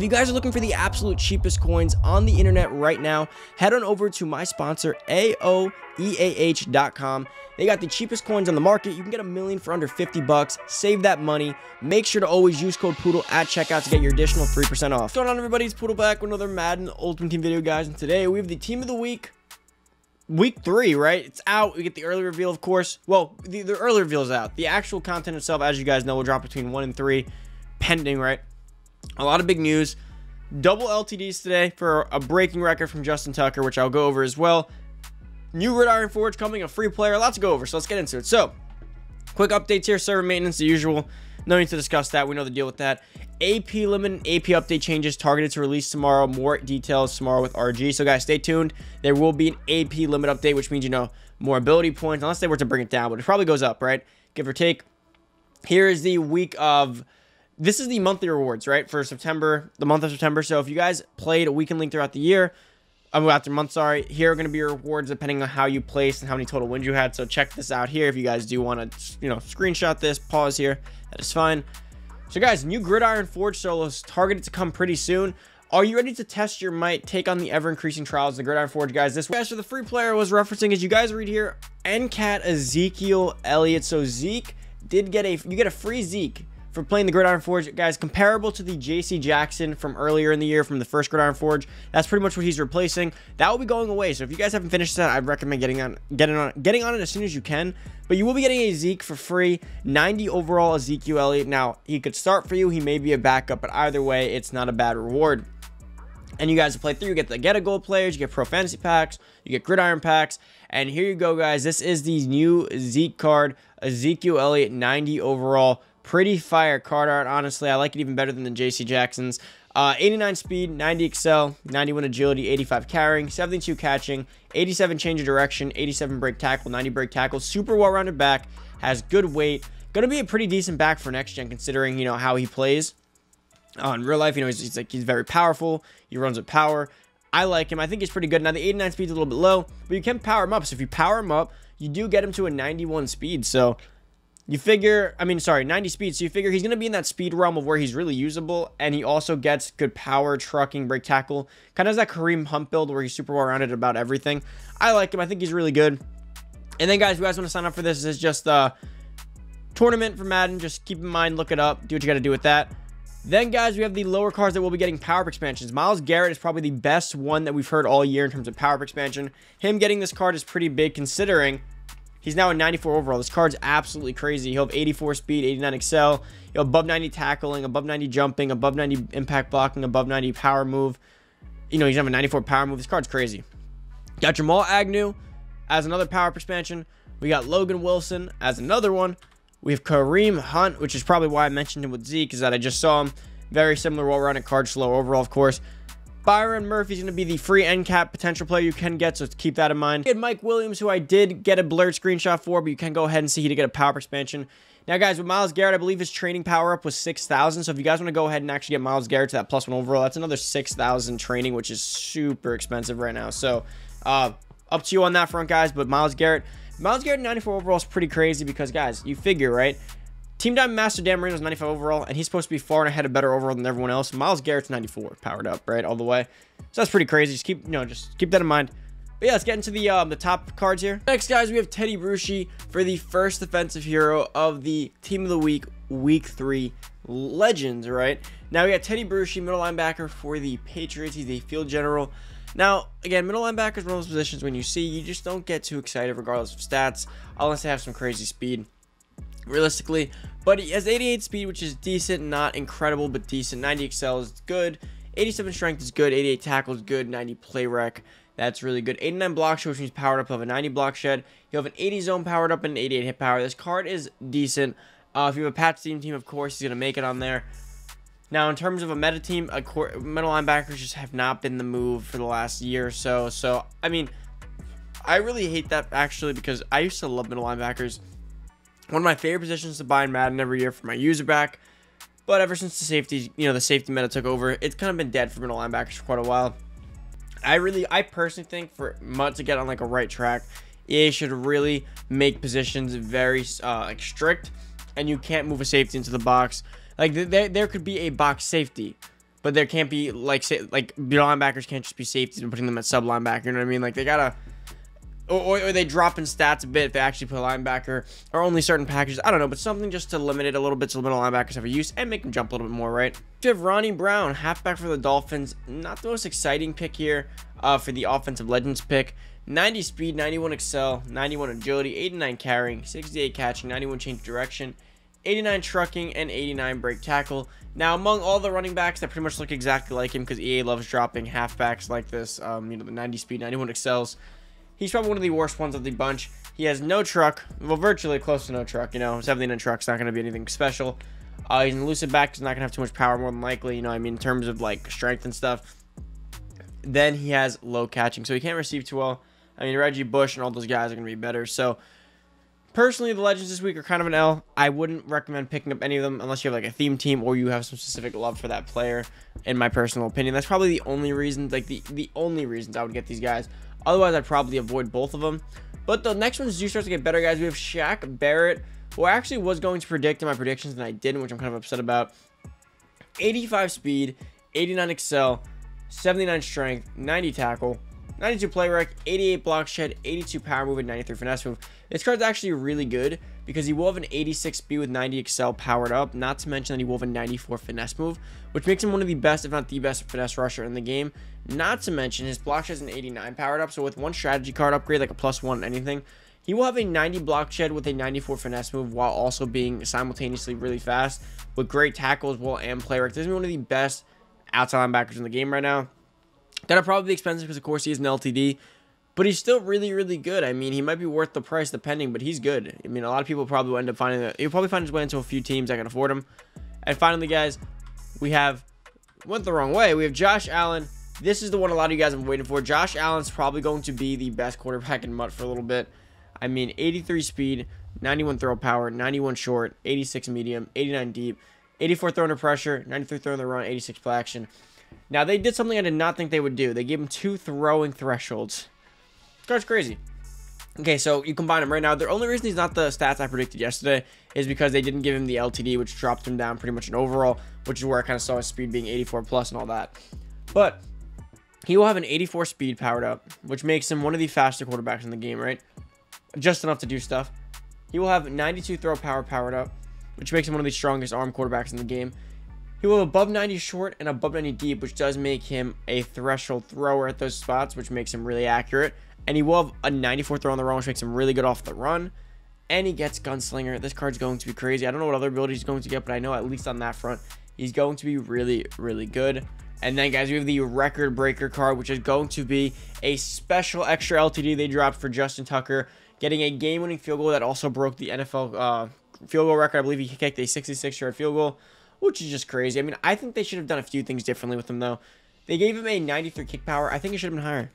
If you guys are looking for the absolute cheapest coins on the internet right now, head on over to my sponsor, AOEAH.com. They got the cheapest coins on the market. You can get a million for under 50 bucks. Save that money. Make sure to always use code Poodle at checkout to get your additional 3% off. What's going on, everybody? It's Poodle back with another Madden Ultimate Team video, guys. And today we have the team of the week. Week three, right? It's out. We get the early reveal, of course. Well, the, the early reveal is out. The actual content itself, as you guys know, will drop between one and three, pending, right? A lot of big news. Double LTDs today for a breaking record from Justin Tucker, which I'll go over as well. New Gridiron Forge coming, a free player. Lots to go over, so let's get into it. So, quick updates here. Server maintenance, the usual. No need to discuss that. We know the deal with that. AP limit AP update changes targeted to release tomorrow. More details tomorrow with RG. So, guys, stay tuned. There will be an AP limit update, which means, you know, more ability points, unless they were to bring it down, but it probably goes up, right? Give or take. Here is the week of this is the monthly rewards, right? For September, the month of September. So if you guys played a Weekend League throughout the year, I'm um, after month, sorry, here are going to be your rewards depending on how you placed and how many total wins you had. So check this out here if you guys do want to, you know, screenshot this, pause here. That is fine. So guys, new Gridiron Forge solos targeted to come pretty soon. Are you ready to test your might, take on the ever-increasing trials of the Gridiron Forge, guys? This guys for the free player was referencing, as you guys read here, NCAT Ezekiel Elliott. So Zeke did get a, you get a free Zeke for playing the Gridiron Forge. Guys, comparable to the JC Jackson from earlier in the year from the first Gridiron Forge. That's pretty much what he's replacing. That will be going away. So if you guys haven't finished that, I'd recommend getting on getting on getting on it as soon as you can. But you will be getting a Zeke for free. 90 overall Ezekiel Elliott. Now, he could start for you. He may be a backup, but either way, it's not a bad reward. And you guys play through, you get the get a gold players, you get pro fantasy packs, you get gridiron packs. And here you go, guys. This is the new Zeke card, Ezekiel Elliott, 90 overall. Pretty fire card art, honestly. I like it even better than the JC Jackson's. Uh, 89 speed, 90 excel, 91 agility, 85 carrying, 72 catching, 87 change of direction, 87 break tackle, 90 break tackle. Super well-rounded back, has good weight. Going to be a pretty decent back for next gen considering, you know, how he plays. Uh, in real life, you know, he's, he's, like he's very powerful. He runs with power. I like him. I think he's pretty good. Now, the 89 speed's a little bit low, but you can power him up. So if you power him up, you do get him to a 91 speed. So you figure, I mean, sorry, 90 speed. So you figure he's going to be in that speed realm of where he's really usable. And he also gets good power, trucking, break tackle. Kind of has that Kareem Hunt build where he's super well rounded about everything. I like him. I think he's really good. And then, guys, if you guys want to sign up for this, this is just a tournament for Madden. Just keep in mind, look it up. Do what you got to do with that. Then, guys, we have the lower cards that will be getting power up expansions. Myles Garrett is probably the best one that we've heard all year in terms of power up expansion. Him getting this card is pretty big considering He's now at 94 overall. This card's absolutely crazy. He'll have 84 speed, 89 excel, above 90 tackling, above 90 jumping, above 90 impact blocking, above 90 power move. You know, he's having a 94 power move. This card's crazy. Got Jamal Agnew as another power up expansion. We got Logan Wilson as another one. We have Kareem Hunt, which is probably why I mentioned him with Zeke, is that I just saw him. Very similar, well-rounded card, slow overall, of course. Byron Murphy's going to be the free end cap potential player you can get, so keep that in mind. And Mike Williams, who I did get a blurred screenshot for, but you can go ahead and see he did get a power expansion. Now, guys, with Myles Garrett, I believe his training power up was 6,000. So if you guys want to go ahead and actually get Myles Garrett to that plus one overall, that's another 6,000 training, which is super expensive right now. So uh, up to you on that front, guys. But Myles Garrett, Myles Garrett 94 overall is pretty crazy because, guys, you figure, right? Team Diamond Master Dan Marino's 95 overall, and he's supposed to be far and ahead of better overall than everyone else. Myles Garrett's 94, powered up, right, all the way. So that's pretty crazy. Just keep, you know, just keep that in mind. But yeah, let's get into the um, the top cards here. Next, guys, we have Teddy Bruschi for the first defensive hero of the Team of the Week, Week 3 Legends, right? Now, we got Teddy Bruschi, middle linebacker for the Patriots. He's a field general. Now, again, middle linebacker is one of those positions when you see, you just don't get too excited regardless of stats, unless they have some crazy speed realistically. But he has 88 speed, which is decent, not incredible, but decent. 90 excel is good. 87 strength is good. 88 tackle is good. 90 play rec. That's really good. 89 block shed, which means powered up. He'll have a 90 block shed. You'll have an 80 zone powered up and an 88 hit power. This card is decent. Uh, if you have a patch team team, of course, he's going to make it on there. Now, in terms of a meta team, a middle linebackers just have not been the move for the last year or so. So, I mean, I really hate that actually because I used to love middle linebackers. One of my favorite positions to buy in Madden every year for my user back. But ever since the safety, you know, the safety meta took over, it's kind of been dead for middle linebackers for quite a while. I really, I personally think for MUT to get on like a right track, EA should really make positions very uh, like strict, and you can't move a safety into the box. Like there, there could be a box safety, but there can't be like say like linebackers can't just be safeties and putting them at sub linebacker. You know what I mean? Like they gotta. Or, or, they drop in stats a bit if they actually put a linebacker or only certain packages. I don't know, but something just to limit it a little bit so middle linebackers have a use and make them jump a little bit more, right? You have Ronnie Brown, halfback for the Dolphins. Not the most exciting pick here uh, for the offensive legends pick. 90 speed, 91 excel, 91 agility, 89 carrying, 68 catching, 91 change direction, 89 trucking, and 89 break tackle. Now, among all the running backs that pretty much look exactly like him, because EA loves dropping halfbacks like this, um, you know, the 90 speed, 91 excels, he's probably one of the worst ones of the bunch. He has no truck, well, virtually close to no truck, you know, 79 truck's not going to be anything special. Uh, he's an elusive back, he's not going to have too much power, more than likely, you know, I mean, in terms of, like, strength and stuff. Then he has low catching, so he can't receive too well. I mean, Reggie Bush and all those guys are going to be better, so Personally, the Legends this week are kind of an L. I wouldn't recommend picking up any of them unless you have like a theme team or you have some specific love for that player. In my personal opinion, that's probably the only reason, like the the only reasons I would get these guys. Otherwise, I'd probably avoid both of them. But the next ones do start to get better, guys. We have Shaq Barrett, who I actually was going to predict in my predictions and I didn't, which I'm kind of upset about. 85 speed, 89 excel, 79 strength, 90 tackle, 92 play rec, 88 block shed, 82 power move, and 93 finesse move. This card's actually really good because he will have an 86 speed with 90 excel powered up, not to mention that he will have a 94 finesse move, which makes him one of the best, if not the best, finesse rusher in the game. Not to mention his block shed is an 89 powered up, so with one strategy card upgrade, like a plus one anything, he will have a 90 block shed with a 94 finesse move while also being simultaneously really fast with great tackles, well, and play rec. This is one of the best outside linebackers in the game right now. That'll probably be expensive because, of course, he is an LTD. But he's still really, really good. I mean, he might be worth the price depending, but he's good. I mean, a lot of people probably will end up finding that. He'll probably find his way into a few teams that can afford him. And finally, guys, we have, went the wrong way. We have Josh Allen. This is the one a lot of you guys have been waiting for. Josh Allen's probably going to be the best quarterback in MUT for a little bit. I mean, 83 speed, 91 throw power, 91 short, 86 medium, 89 deep, 84 throw under pressure, 93 throw in the run, 86 play action. Now, they did something I did not think they would do. They gave him two throwing thresholds. This crazy. Okay, so you combine them right now. The only reason he's not the stats I predicted yesterday is because they didn't give him the LTD, which dropped him down pretty much an overall, which is where I kind of saw his speed being 84 plus and all that. But he will have an 84 speed powered up, which makes him one of the faster quarterbacks in the game, right? Just enough to do stuff. He will have 92 throw power powered up, which makes him one of the strongest arm quarterbacks in the game. He will have above 90 short and above 90 deep, which does make him a threshold thrower at those spots, which makes him really accurate. And he will have a 94 throw on the run, which makes him really good off the run. And he gets Gunslinger. This card's going to be crazy. I don't know what other abilities he's going to get, but I know at least on that front, he's going to be really, really good. And then, guys, we have the Record Breaker card, which is going to be a special extra LTD they dropped for Justin Tucker, getting a game-winning field goal that also broke the NFL uh, field goal record. I believe he kicked a 66-yard field goal which is just crazy. I mean, I think they should have done a few things differently with him, though. They gave him a 93 kick power. I think it should have been higher.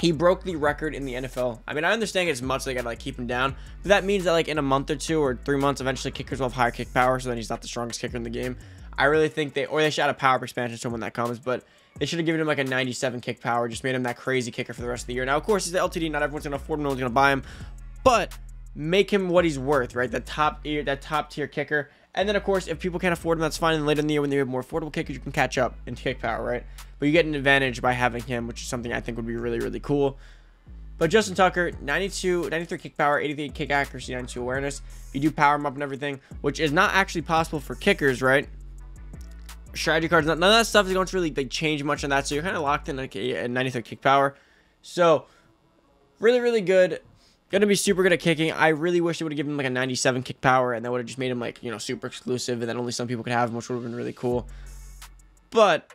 He broke the record in the NFL. I mean, I understand it's much they gotta like keep him down, but that means that like in a month or two or three months, eventually kickers will have higher kick power, so then he's not the strongest kicker in the game. I really think they, or they should add a power expansion to when that comes, but they should have given him like a 97 kick power, just made him that crazy kicker for the rest of the year. Now, of course, he's the LTD, not everyone's gonna afford him, no one's gonna buy him, but make him what he's worth, right? That top that top tier kicker. And then, of course, if people can't afford him, that's fine. And later in the year, when they have more affordable kickers, you can catch up in kick power, right? But you get an advantage by having him, which is something I think would be really, really cool. But Justin Tucker, 92, 93 kick power, 83 kick accuracy, 92 awareness. You do power him up and everything, which is not actually possible for kickers, right? Strategy cards, none of that stuff is going to really like, change much on that. So you're kind of locked in like a 93 kick power. So really, really good. Gonna be super good at kicking. I really wish they would have given him like a 97 kick power and that would have just made him like, you know, super exclusive and then only some people could have him, which would have been really cool. But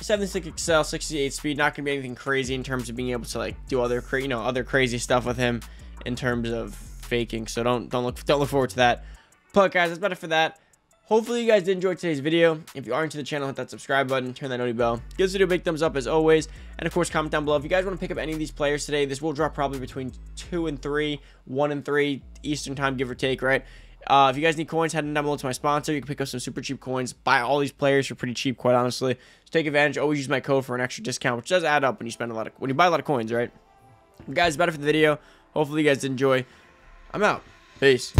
76 excel, 68 speed, not gonna be anything crazy in terms of being able to like do other, you know, other crazy stuff with him in terms of faking. So don't don't look don't look forward to that. But guys, that's about it for that. Hopefully you guys did enjoy today's video. If you are into the channel, hit that subscribe button, turn that notification bell. Give this video a big thumbs up as always. And of course, comment down below if you guys want to pick up any of these players today. This will drop probably between 2 and 3, 1 and 3 Eastern time, give or take, right? Uh, if you guys need coins, head down below to my sponsor. You can pick up some super cheap coins. Buy all these players for pretty cheap, quite honestly. Just take advantage. Always use my code for an extra discount, which does add up when you spend a lot of when you buy a lot of coins, right? But guys, better for the video. Hopefully you guys did enjoy. I'm out. Peace.